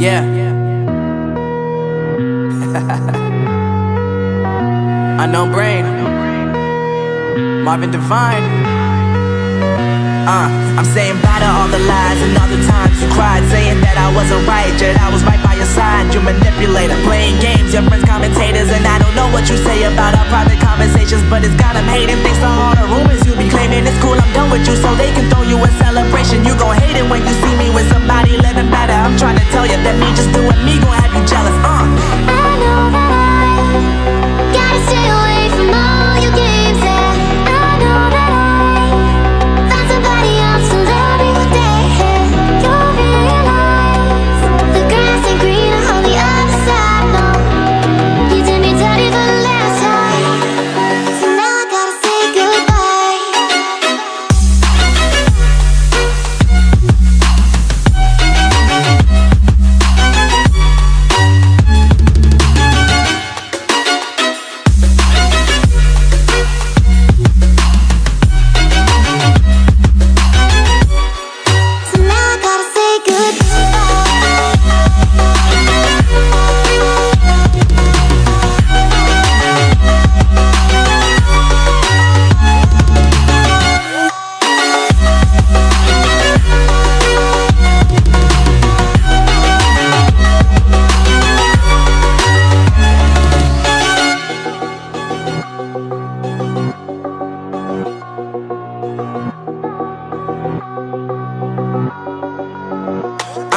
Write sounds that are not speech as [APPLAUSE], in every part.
Yeah. [LAUGHS] Unknown brain. Marvin Divine. Uh, I'm saying bye to all the lies and all the times you cried, saying that I wasn't right, yet I was right by your side. You manipulator, playing what you say about our private conversations, but it's got them hating. Thanks to all the rumors you be claiming, it's cool. I'm done with you, so they can throw you a celebration. You gon' hate it when you see me with somebody living better. I'm trying to tell you that me just doing me gon' have you jealous. Uh. I know that I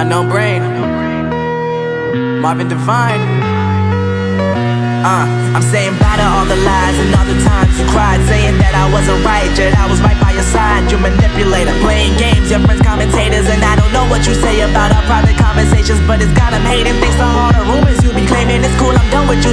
Unknown brain. Marvin Divine. Uh, I'm saying bye to all the lies and all the times you cried, saying that I wasn't right, yet I was right by your side. You manipulator, playing games, your friends commentators, and I don't know what you say about our private conversations, but it's got them hating. Thanks to all the rumors you be claiming, it's cool. I'm done with you,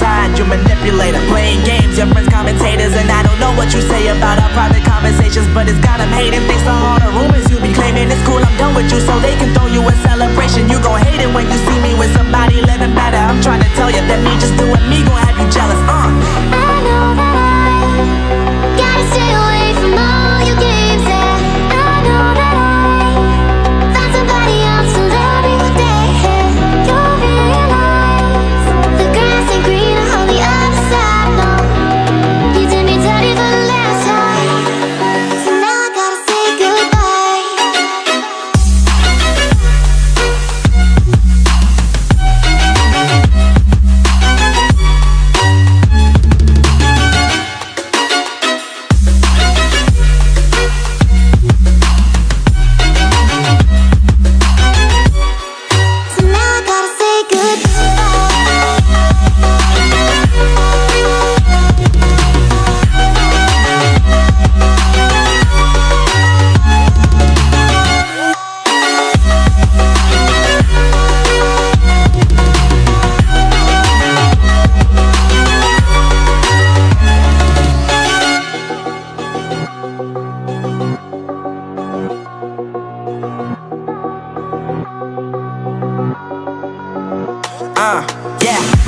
What you say about our private conversations, but it's got 'em hating. Thanks to all the rumors you be claiming, it's cool. I'm done with you, so they can throw you a celebration. You gon' hate it when you see me with somebody living better. I'm trying to tell you that me just doing me gon' have you jealous. Uh. I know that I gotta stay away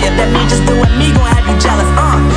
lawyer, let me just do. Me gon' have you jealous, uh.